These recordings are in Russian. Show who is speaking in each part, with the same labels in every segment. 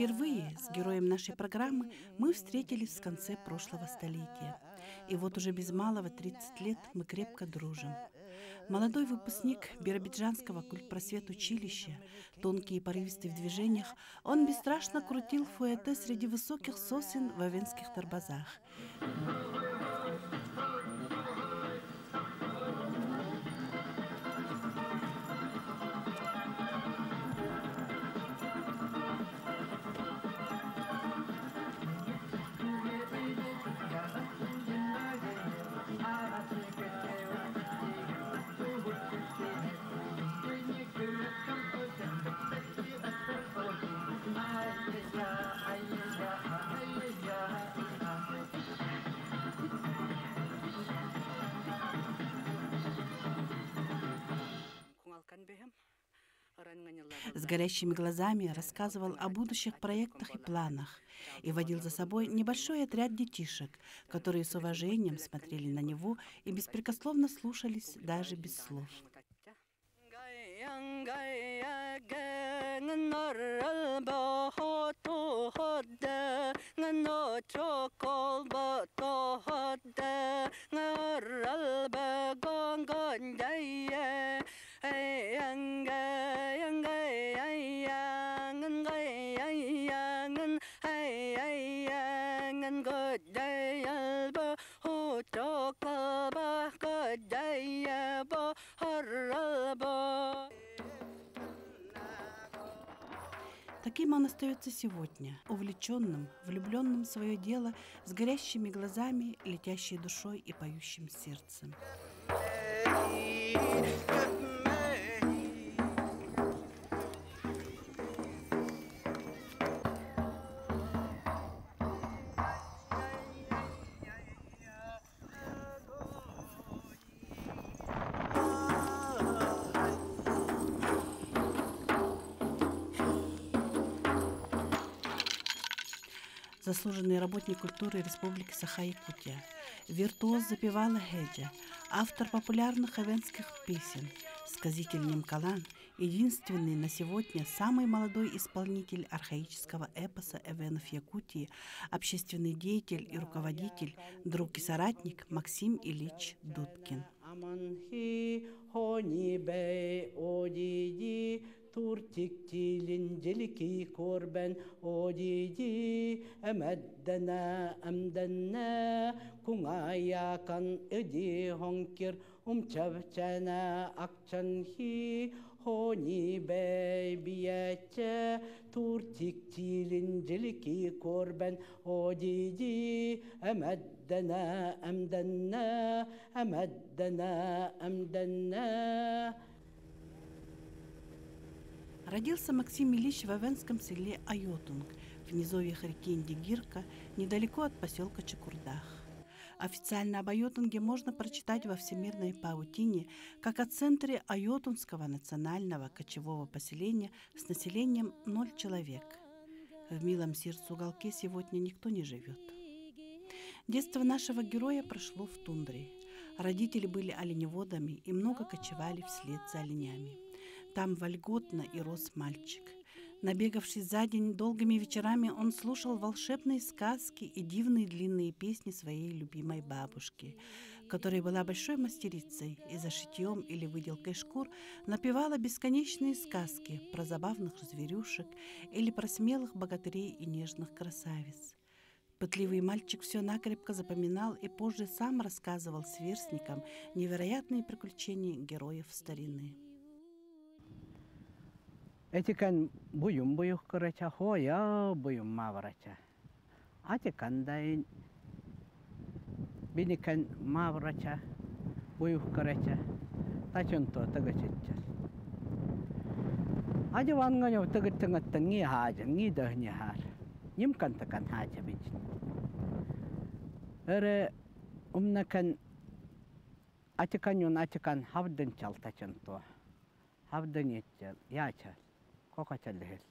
Speaker 1: Впервые с героем нашей программы мы встретились в конце прошлого столетия. И вот уже без малого 30 лет мы крепко дружим. Молодой выпускник Биробиджанского культпросвет училища, тонкий и порывистый в движениях, он бесстрашно крутил фуэте среди высоких сосен в Авенских торбазах. С горящими глазами рассказывал о будущих проектах и планах и водил за собой небольшой отряд детишек, которые с уважением смотрели на него и беспрекословно слушались даже без слов. Таким он остается сегодня, увлеченным, влюбленным в свое дело, с горящими глазами, летящей душой и поющим сердцем. Заслуженный работник культуры Республики Саха-Якутия, виртуоз запевала Хеджа, автор популярных авенских песен, сказитель Немкалан, единственный на сегодня самый молодой исполнитель архаического эпоса эвенов Якутии, общественный деятель и руководитель, друг и соратник Максим Ильич Дудкин.
Speaker 2: تورتك تيلنجلكي كوربا أوديدي أمدنا أمدنا كنايا كان إدي هونكر أمشبشنا أكشنهي Honi bey biyeçe turtik tilinciliki korben o odidi emeddena emdenne emeddena emdenne
Speaker 1: Родился Максим Ильич в эвенском селе Ойотунг, в низовьях реки Индигирка, недалеко от поселка Чокурдах. Официально об Ойотунге можно прочитать во всемирной паутине как о центре Ойотунгского национального кочевого поселения с населением ноль человек. В милом сердце уголке сегодня никто не живет. Детство нашего героя прошло в тундре. Родители были оленеводами и много кочевали вслед за оленями. Там вольготно и рос мальчик. Набегавшись за день долгими вечерами, он слушал волшебные сказки и дивные длинные песни своей любимой бабушки, которая была большой мастерицей и за шитьем или выделкой шкур напевала бесконечные сказки про забавных зверюшек или про смелых богатырей и нежных красавиц. Пытливый мальчик все накрепко запоминал и позже сам рассказывал сверстникам невероятные приключения героев старины.
Speaker 2: Этикан буюм буюх кырача, хоя буюм маврача. Атикан дайын биникан маврача, буюх кырача, тачунто тагачачас. Аja wanganyo tagatangatan ngi haja, ngi dah ngi har. Nyim kan takan haja bijin. Ere atikan yun atikan yachal. кокочаллехил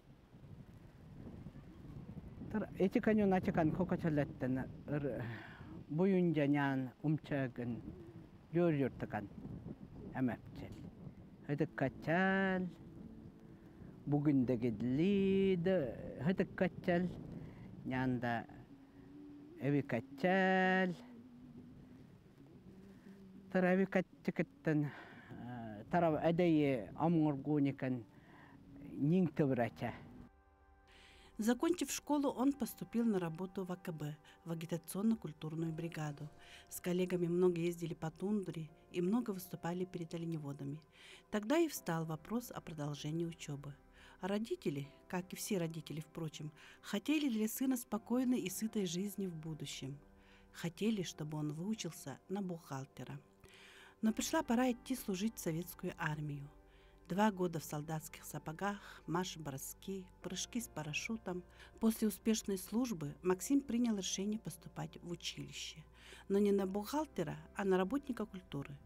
Speaker 2: тар этиканюн атикан кокочаллаттан буюнжаняан умчагын жөржүртыкан эмепчел хытыккачал бүгүндегидилииды хытыккачал ñanda эвикачал тара эвикаттикиттен тарав эдейи омгургууникан Yanda evi kaçal. Tara evi kaçıkıttın. Tara эдейі амургуникан нин тыбрача.
Speaker 1: Закончив школу, он поступил на работу в АКБ, в агитационно-культурную бригаду. С коллегами много ездили по тундре и много выступали перед оленеводами. Тогда и встал вопрос о продолжении учебы. А родители, как и все родители, впрочем, хотели для сына спокойной и сытой жизни в будущем. Хотели, чтобы он выучился на бухгалтера. Но пришла пора идти служить в советскую армию. Два года в солдатских сапогах, марш-броски, прыжки с парашютом. После успешной службы Максим принял решение поступать в училище. Но не на бухгалтера, а на работника культуры.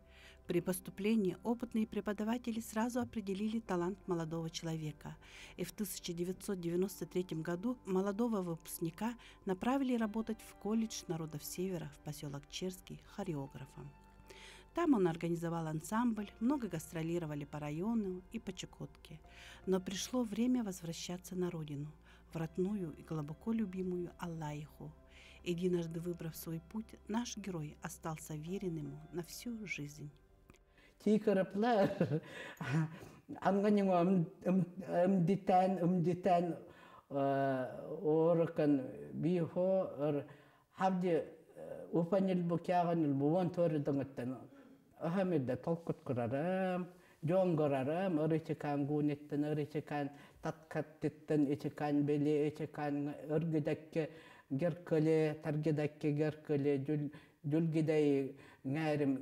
Speaker 1: При поступлении опытные преподаватели сразу определили талант молодого человека, и в 1993 году молодого выпускника направили работать в колледж народов Севера в поселок Черский хореографом. Там он организовал ансамбль, много гастролировали по району и по Чукотке. Но пришло время возвращаться на родину, в родную и глубоко любимую Аллаиху. Единожды выбрав свой путь, наш герой остался верен ему на всю жизнь.
Speaker 2: Тикарапла аңганың өмдитен өмдитен оркан бихо хабди упанил букяган тори дангаттан ыхамирде толкут курарым жоон көрарым ырычыкан гунеттен ырычыкан таткаттеттен ичикан бели ичикан ыргыдакке геркеле таргидакке геркеле дүлгидей ңәрим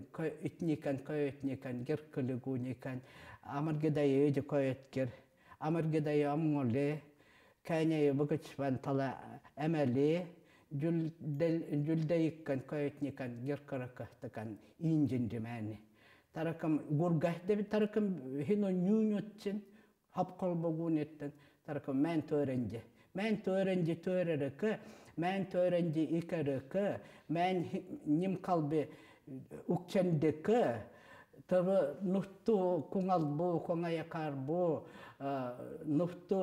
Speaker 2: итникан көйөтникан геркеле гуникан амыргидей эди көйөткер амыргидей амголе кәне бүгүчван тала әмәли жүлдейіккен көйтнекен геркаракахтакан инжиндимәни. Таракам гургахдеби таракам хино нюнютчен хапкол богунеттен таракам мен төренде. Мен төренде төрерeke, мен төренде икерeke, мен ним калби укчендеке, Табы нухту куңал бу, коңаякар бу, нухту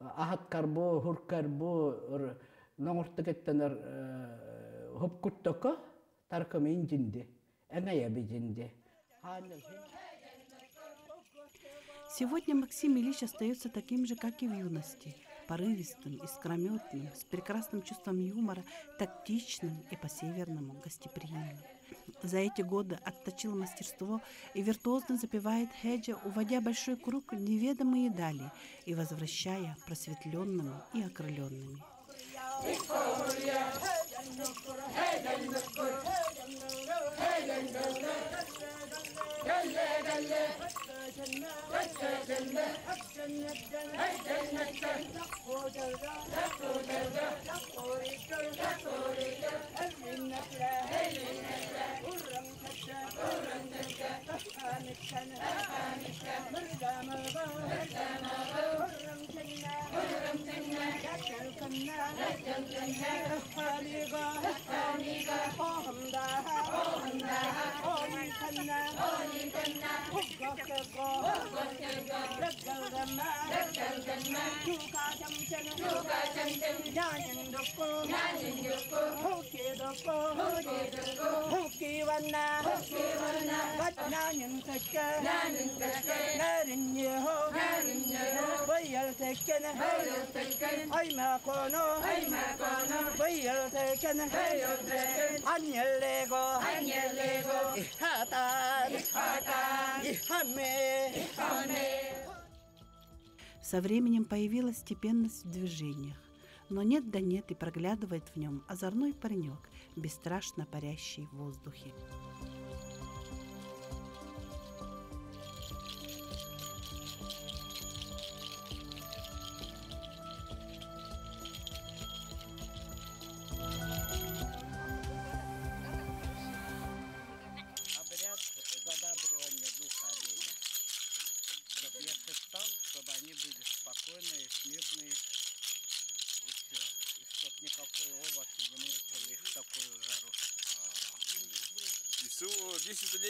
Speaker 2: ахаткар бу, хуркар бу, ноңортукеттенер хопкуттоко таркам инжинде эңая бижинде
Speaker 1: Сегодня Максим Ильич остается таким же, как и в юности, порывистым, искрометным, с прекрасным чувством юмора, тактичным и по-северному гостеприимным. За эти годы отточил мастерство и виртуозно запевает хеджа, уводя большой круг неведомые дали и возвращая просветленными и окрыленными. Victoria.
Speaker 3: Hey Dangur. Hey Dangur. Gelle gelle. Gelle gelle. Hey cennetten. Hey cennetten. Who Shivanna ಶಿವಣ್ಣ ನಾನಿನ್ ತಕ್ಕ ನಾನಿನ್ ತಕ್ಕ ನಾರಿನ್ಯ ಹೋ ನಾರಿನ್ಯ ಹೋ ಬೈಯಲ್ ತಕ್ಕನ ಬೈಯಲ್ ತಕ್ಕನ ಐ ಮಾ ಕೋನೋ ಐ ಮಾ ಕೋನೋ ಬೈಯಲ್ ತಕ್ಕನ ಬೈಯಲ್ ತಕ್ಕನ ಅನ್ಯಲ್ಲೇಗೋ ಅನ್ಯಲ್ಲೇಗೋ ಇಹಾತಾನ್ ಇಹಾತಾನ್ ихаме ихаме
Speaker 1: Со временем появилась степенность в движениях но нет да нет и проглядывает в нем озорной паренек, бесстрашно парящий в воздухе.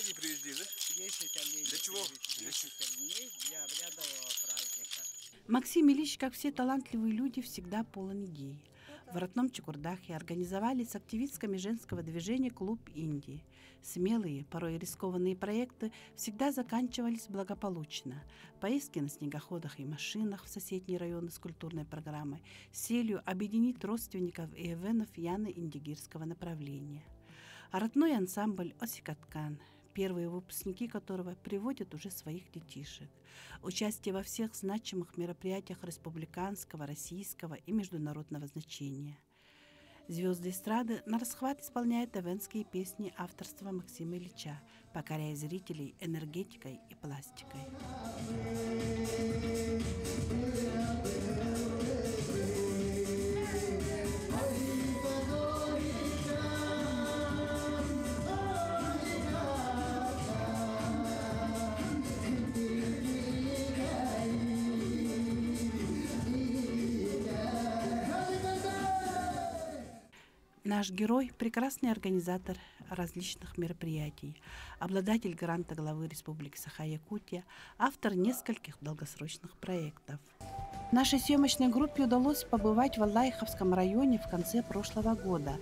Speaker 4: Оленей привезли, да?
Speaker 2: 10 оленей.
Speaker 4: Для чего?
Speaker 2: привезли, 10 оленей для обрядового праздника.
Speaker 1: Максим Ильич, как все талантливые люди, всегда полон идей. В родном Чекурдахе организовали с активистками женского движения клуб Индии. Смелые, порой рискованные проекты всегда заканчивались благополучно. Поездки на снегоходах и машинах в соседние районы с культурной программой с целью объединить родственников и эвенов Яны Индигирского направления. А родной ансамбль «Осикаткан», первые выпускники которого приводят уже своих детишек. Участие во всех значимых мероприятиях республиканского, российского и международного значения. Звезды эстрады на расхват исполняют эвенские песни авторства Максима Ильича, покоряя зрителей энергетикой и пластикой. Наш герой – прекрасный организатор различных мероприятий, обладатель гранта главы Республики Саха-Якутия, автор нескольких долгосрочных проектов. Нашей съемочной группе удалось побывать в Аллайховском районе в конце прошлого года.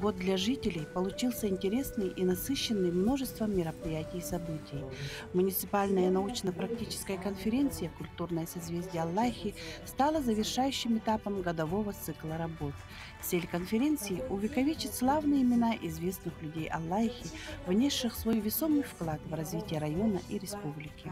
Speaker 1: Год для жителей получился интересный и насыщенный множеством мероприятий и событий. Муниципальная научно-практическая конференция «Культурное созвездие Аллахи» стала завершающим этапом годового цикла работ. Цель конференции – увековечить славные имена известных людей Аллахи, внесших свой весомый вклад в развитие района и республики.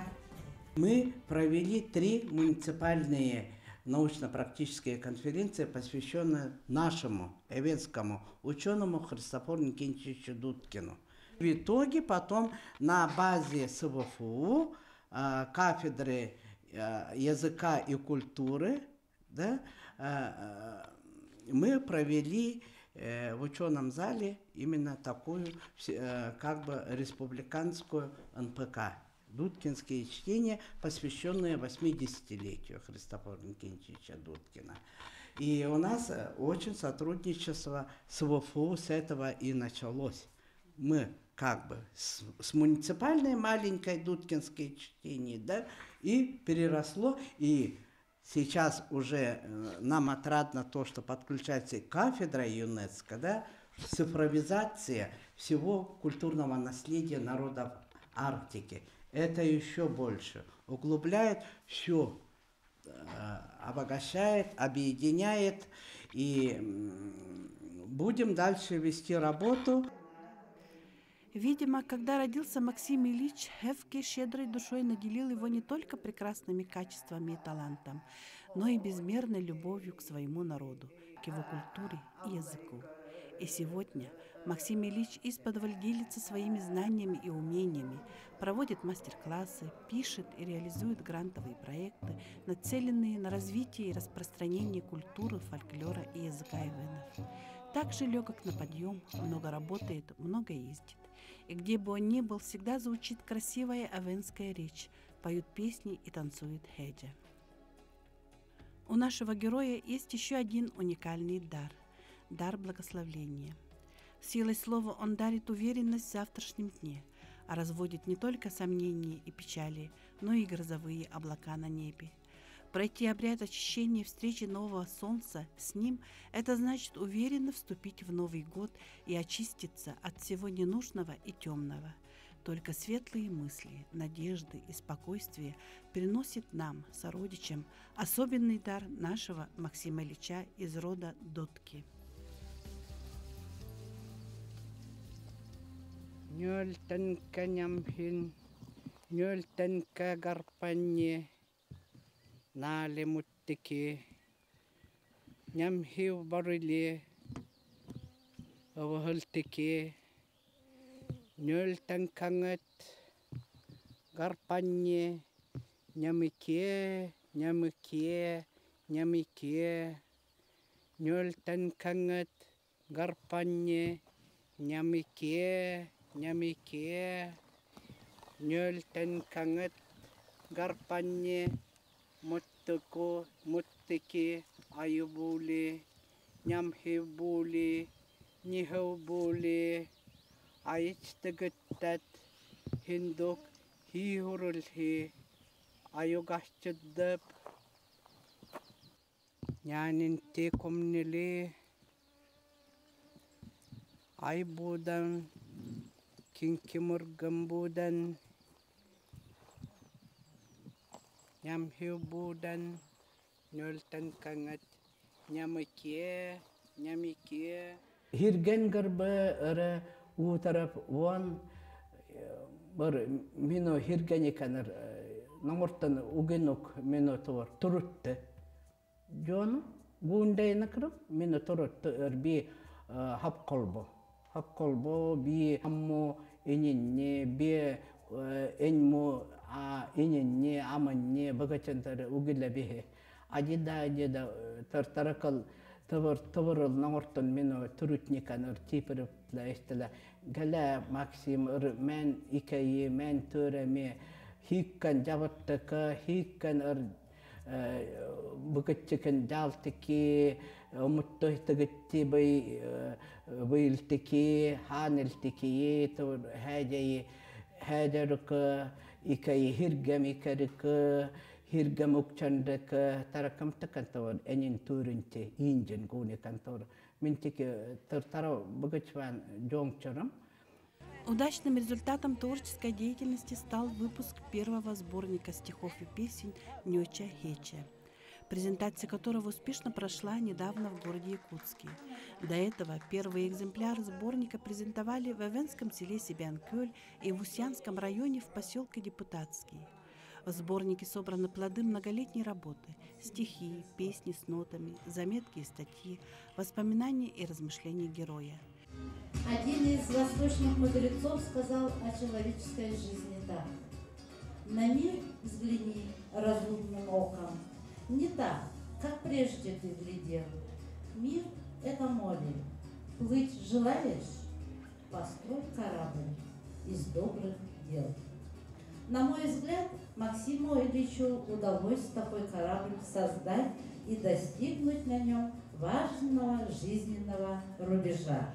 Speaker 5: Мы провели три муниципальные научно-практические конференции, посвященные нашему эвенскому ученому Христофору Никентьевичу Дудкину. В итоге потом на базе СВФУ э, кафедры э, языка и культуры да, э, мы провели в ученом зале именно такую как бы республиканскую НПК Дудкинские чтения, посвященные 80-летию Христофора Никентьевича Дудкина. И у нас э, очень сотрудничество с ВФУ с этого и началось. Мы как бы с, с муниципальной маленькой Дудкинской чтения, да, и переросло, и сейчас уже э, нам отрадно то, что подключается кафедра ЮНЕСКО, да, цифровизация всего культурного наследия народов Арктики – это еще больше углубляет все, э, обогащает, объединяет. И будем дальше вести работу.
Speaker 1: Видимо, когда родился Максим Ильич, Хевки щедрой душой наделил его не только прекрасными качествами и талантом, но и безмерной любовью к своему народу, к его культуре и языку. И сегодня Максим Ильич из-под делится своими знаниями и умениями, проводит мастер-классы, пишет и реализует грантовые проекты, нацеленные на развитие и распространение культуры, фольклора и языка ивенов. Также легок на подъем, много работает, много ездит. И где бы он ни был, всегда звучит красивая авенская речь, поют песни и танцует хеджа. У нашего героя есть еще один уникальный дар – дар благословления. Силой слова он дарит уверенность в завтрашнем дне, а разводит не только сомнения и печали, но и грозовые облака на небе. Пройти обряд очищения встречи нового солнца с ним – это значит уверенно вступить в Новый год и очиститься от всего ненужного и темного. Только светлые мысли, надежды и спокойствие приносят нам, сородичам, особенный дар нашего Максима Ильича из рода Дотки.
Speaker 2: Ньолтан ка нямхин, ньолтан ка гарпанне, нали муттики, нямхи в барыле, авахалтики, ньолтан кангат, гарпанне, нямыке, нямыке, нямыке, ньолтан кангат, гарпанне, нямыке, Nyamike, nyelten kanget, garpanye, mutteko, mutteke, ayubule, nyamhebule, nyihubule,
Speaker 6: ayichtegettet, hinduk, hihurulhe, ayugahçıddıp, nyanin tekumnili, ayubudan, ayubudan, kinkimur gambudan nyam hibudan noltan
Speaker 2: kangat nyamikie nyamikie hirgen garba ara u taraf wan бар мено хиргени канар намуртан угенок мено товар турутты жон гундей накрып мено турутты би хап колбо хап колбо би аммо inyinnye be ilmu a inyinnye amannye bagachantar ugila bihe ajida ajida мен gala ur максим ыр мен икайи me hikkan hikkan Э, быкытчыкын жалтыки омуттойтыгытти э, бый э, быйлтыки ханылтыкии хәдәи хәдәркы икәй хиргәм икәркы хиргәм укчандыкы таракамтыкан тавар энин түрүнте инжен гуне кантор мин тики тартара быгычван
Speaker 1: Удачным результатом творческой деятельности стал выпуск первого сборника стихов и песен «Неча Хеча», презентация которого успешно прошла недавно в городе Якутске. До этого первый экземпляр сборника презентовали в Эвенском селе Сибянкёль и в Усянском районе в поселке Депутатский. В сборнике собраны плоды многолетней работы – стихи, песни с нотами, заметки и статьи, воспоминания и размышления героя.
Speaker 7: Один из восточных мудрецов сказал о человеческой жизни так. На мир взгляни разумным оком. Не так, как прежде ты глядел. Мир — это море. Плыть желаешь? Построй корабль из добрых дел. На мой взгляд, Максиму Ильичу удалось такой корабль создать и достигнуть на нем важного жизненного рубежа.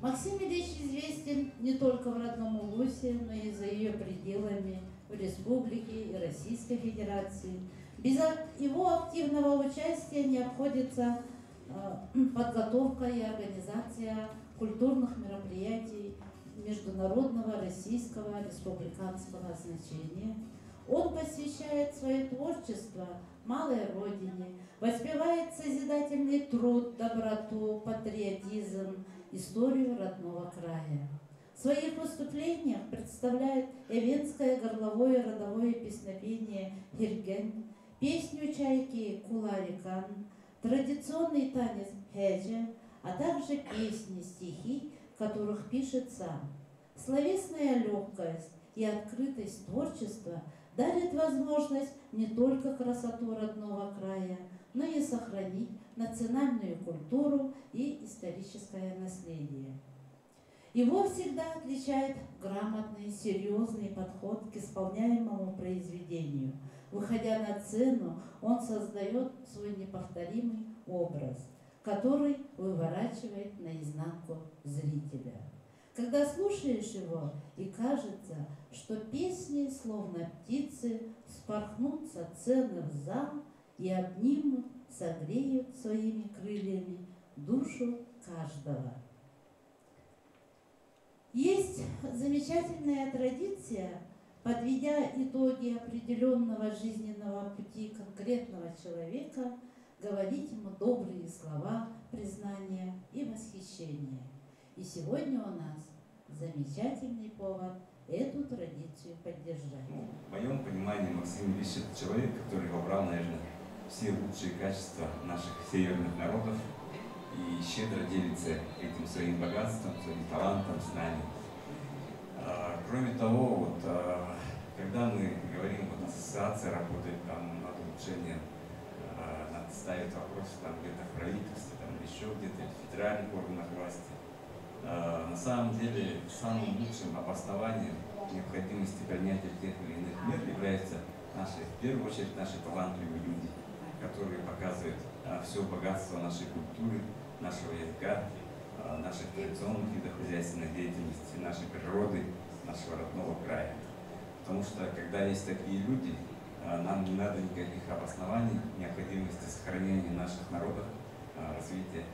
Speaker 7: Максим Ильич известен не только в родном Улусе, но и за ее пределами в Республике и Российской Федерации. Без его активного участия не обходится подготовка и организация культурных мероприятий международного российского республиканского значения. Он посвящает свое творчество малой родине, воспевает созидательный труд, доброту, патриотизм, историю родного края. В своих выступлениях представляет эвенское горловое родовое песнопение «Хирген», песню чайки «Куларикан», традиционный танец «Хеджа», а также песни, стихи, которых пишет сам. Словесная легкость и открытость творчества дарит возможность не только красоту родного края, но и сохранить национальную культуру и историческое наследие. Его всегда отличает грамотный, серьезный подход к исполняемому произведению. Выходя на сцену, он создает свой неповторимый образ, который выворачивает наизнанку зрителя. Когда слушаешь его, и кажется, что песни, словно птицы, спорхнут со сцены в зал и обнимут, согреют своими крыльями душу каждого. Есть замечательная традиция, подведя итоги определенного жизненного пути конкретного человека, говорить ему добрые слова признания и восхищения. И сегодня у нас замечательный повод эту традицию поддержать.
Speaker 8: В моем понимании Максим это человек, который вобрал, наверное, все лучшие качества наших северных народов и щедро делится этим своим богатством, своим талантом с. А, кроме того, вот, а, когда мы говорим, вот ассоциация работает там над улучшением, а, ставит вопросы там где-то в правительстве, там еще где-то в федеральных органах власти, на самом деле самым лучшим обоснованием необходимости принятия тех или иных мер является наши, в первую очередь, наши талантливые люди, которые показывают а, все богатство нашей культуры, нашего языка, а, наших традиционных видов хозяйственной деятельности, нашей природы, нашего родного края. Потому что, когда есть такие люди, а, нам не надо никаких обоснований необходимости сохранения наших народов, а, развития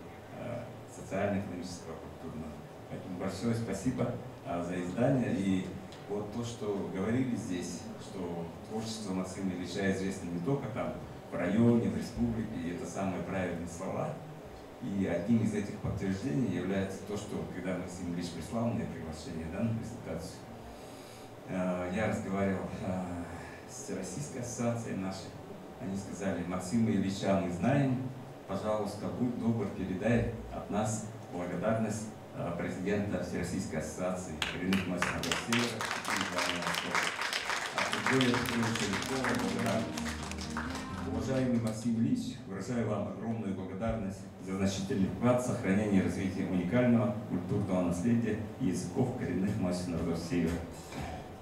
Speaker 8: социально-экономического, культурного. Поэтому большое спасибо за издание. И вот то, что говорили здесь, что творчество Максима Ильича известно не только там в районе, в республике, и это самые правильные слова. И одним из этих подтверждений является то, что когда Максим Ильич прислал мне приглашение да, на презентацию, э, я разговаривал э, с Российской ассоциацией нашей. Они сказали, Максима Ильича мы знаем, пожалуйста, будь добр, передай от нас благодарность э, президента Всероссийской ассоциации коренных мастеров Севера а более благодарность. Уважаемый Максим Ильич, выражаю вам огромную благодарность за значительный вклад в сохранение и развитие уникального культурного наследия и языков коренных масс народов Севера.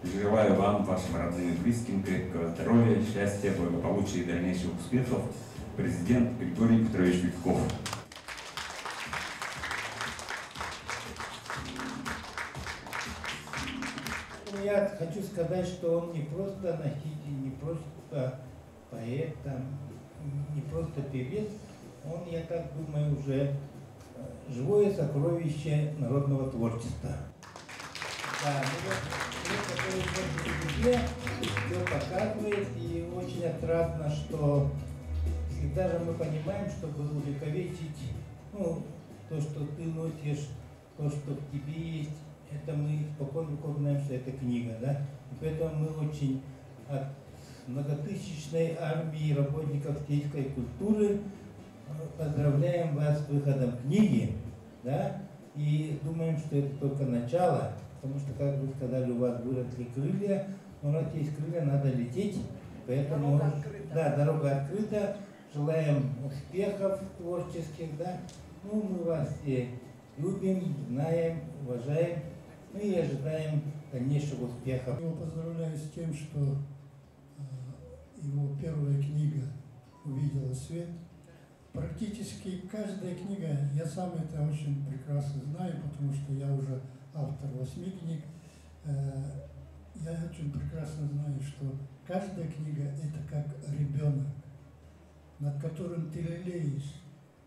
Speaker 8: Желаю вам, вашим родным и близким, крепкого здоровья, счастья, благополучия и дальнейших успехов. Президент Григорий Петрович Витков.
Speaker 9: Я хочу сказать, что он не просто носитель, не просто поэт, не просто певец, он, я так думаю, уже э, живое сокровище народного творчества. Да, ну вот, все показывает, и очень отрадно, что всегда же мы понимаем, чтобы увековечить ну, то, что ты носишь, то, что в тебе есть, это мы спокойно знаем, что это книга, да? И поэтому мы очень от многотысячной армии работников сельской культуры поздравляем вас с выходом книги, да, и думаем, что это только начало, потому что, как вы сказали, у вас выросли крылья, но раз есть крылья, надо лететь, поэтому, дорога да, дорога открыта, желаем успехов творческих, да, ну, мы вас все любим, знаем, уважаем, ну и ожидаем дальнейшего успеха.
Speaker 10: Я его поздравляю с тем, что э, его первая книга увидела свет – Практически каждая книга, я сам это очень прекрасно знаю, потому что я уже автор восьми книг, э, я очень прекрасно знаю, что каждая книга – это как ребенок, над которым ты лелеешь.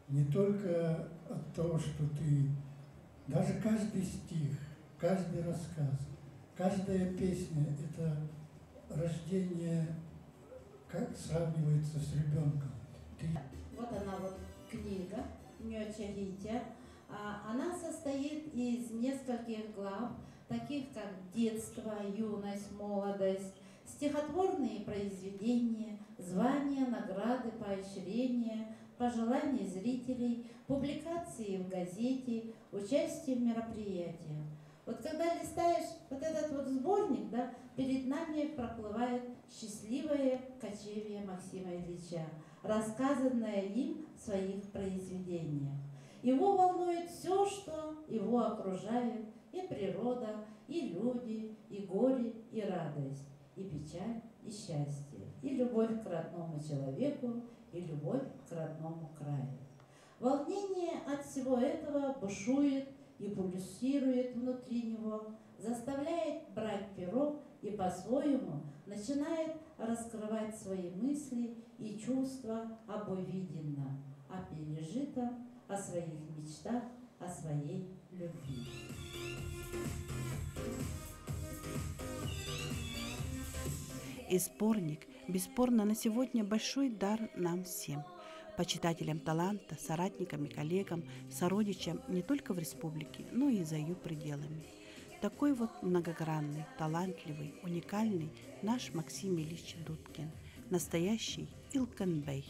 Speaker 10: Не только от того, что ты… Даже каждый стих, каждый рассказ, каждая песня – это рождение, как сравнивается с ребенком. Ты
Speaker 7: вот она вот книга Мёчалитя. Она состоит из нескольких глав, таких как детство, юность, молодость, стихотворные произведения, звания, награды, поощрения, пожелания зрителей, публикации в газете, участие в мероприятиях. Вот когда листаешь вот этот вот сборник, да, перед нами проплывает счастливое кочевье Максима Ильича – рассказанное им в своих произведениях. Его волнует все, что его окружает, и природа, и люди, и горе, и радость, и печаль, и счастье, и любовь к родному человеку, и любовь к родному краю. Волнение от всего этого бушует и пульсирует внутри него, заставляет брать перо и по-своему начинает раскрывать свои мысли и чувства об увиденном, о пережитом, о своих мечтах, о своей любви.
Speaker 1: И сборник, бесспорно, на сегодня большой дар нам всем – почитателям таланта, соратникам и коллегам, сородичам не только в республике, но и за ее пределами – такой вот многогранный, талантливый, уникальный наш Максим Ильич Дудкин, настоящий Илкенбей.